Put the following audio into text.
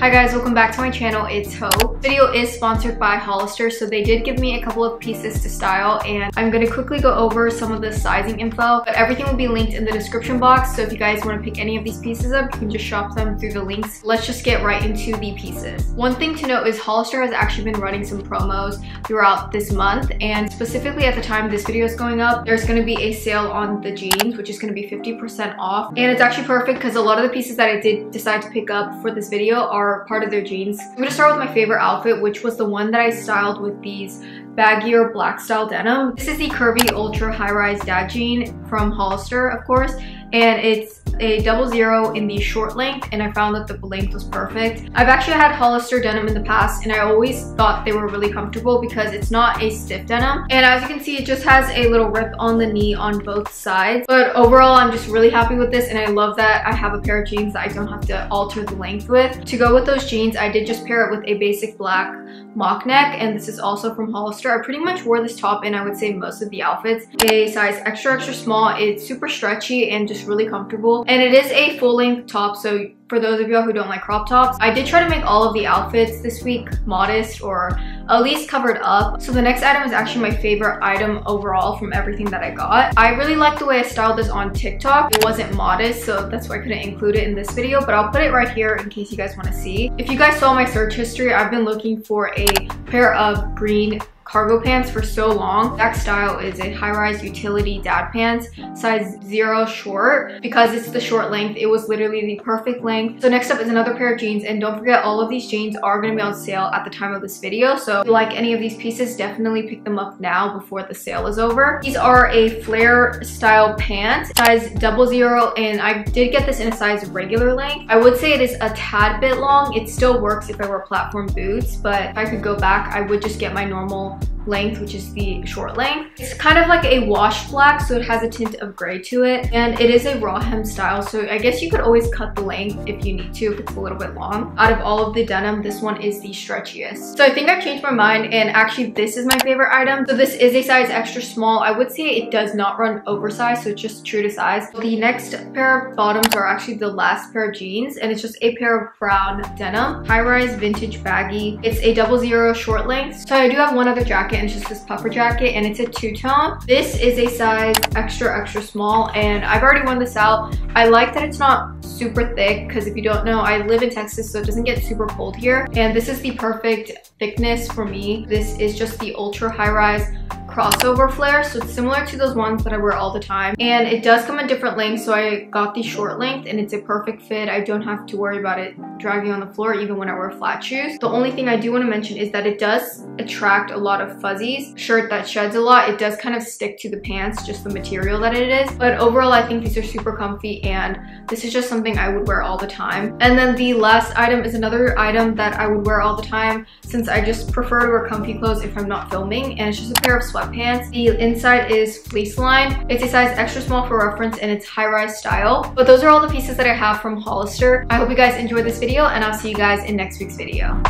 Hi guys, welcome back to my channel. It's Hope. video is sponsored by Hollister, so they did give me a couple of pieces to style and I'm gonna quickly go over some of the sizing info, but everything will be linked in the description box. So if you guys wanna pick any of these pieces up, you can just shop them through the links. Let's just get right into the pieces. One thing to note is Hollister has actually been running some promos throughout this month and specifically at the time this video is going up, there's gonna be a sale on the jeans, which is gonna be 50% off. And it's actually perfect because a lot of the pieces that I did decide to pick up for this video are part of their jeans. I'm gonna start with my favorite outfit, which was the one that I styled with these baggier black style denim. This is the curvy ultra high-rise dad jean from Hollister, of course, and it's a double zero in the short length and I found that the length was perfect. I've actually had Hollister denim in the past and I always thought they were really comfortable because it's not a stiff denim. And as you can see, it just has a little rip on the knee on both sides. But overall, I'm just really happy with this and I love that I have a pair of jeans that I don't have to alter the length with. To go with those jeans, I did just pair it with a basic black mock neck and this is also from Hollister. I pretty much wore this top in I would say most of the outfits. A size extra extra small. It's super stretchy and just really comfortable and it is a full length top so for those of y'all who don't like crop tops. I did try to make all of the outfits this week modest or at least covered up. So the next item is actually my favorite item overall from everything that I got. I really like the way I styled this on TikTok. It wasn't modest, so that's why I couldn't include it in this video, but I'll put it right here in case you guys want to see. If you guys saw my search history, I've been looking for a pair of green cargo pants for so long. That style is a high-rise utility dad pants, size zero short. Because it's the short length, it was literally the perfect length. So next up is another pair of jeans. And don't forget, all of these jeans are gonna be on sale at the time of this video. So if you like any of these pieces, definitely pick them up now before the sale is over. These are a flare style pant, size double zero. And I did get this in a size regular length. I would say it is a tad bit long. It still works if I wear platform boots, but if I could go back, I would just get my normal length, which is the short length. It's kind of like a wash black, so it has a tint of gray to it. And it is a raw hem style, so I guess you could always cut the length if you need to, if it's a little bit long. Out of all of the denim, this one is the stretchiest. So I think I've changed my mind, and actually this is my favorite item. So this is a size extra small. I would say it does not run oversized, so it's just true to size. The next pair of bottoms are actually the last pair of jeans, and it's just a pair of brown denim, high-rise vintage baggy. It's a double zero short length. So I do have one other jacket jacket and it's just this puffer jacket and it's a two-tone. This is a size extra, extra small and I've already worn this out. I like that it's not super thick because if you don't know, I live in Texas so it doesn't get super cold here. And this is the perfect thickness for me. This is just the ultra high-rise crossover flare so it's similar to those ones that I wear all the time. And it does come in different lengths so I got the short length and it's a perfect fit. I don't have to worry about it dragging on the floor even when I wear flat shoes. The only thing I do want to mention is that it does attract a lot of fuzzies. Shirt that sheds a lot it does kind of stick to the pants just the material that it is. But overall I think these are super comfy and this is just something I would wear all the time. And then the last item is another item that I would wear all the time since I just prefer to wear comfy clothes if I'm not filming and it's just a pair of sweats sweatpants. The inside is fleece lined. It's a size extra small for reference and it's high-rise style. But those are all the pieces that I have from Hollister. I hope you guys enjoyed this video and I'll see you guys in next week's video.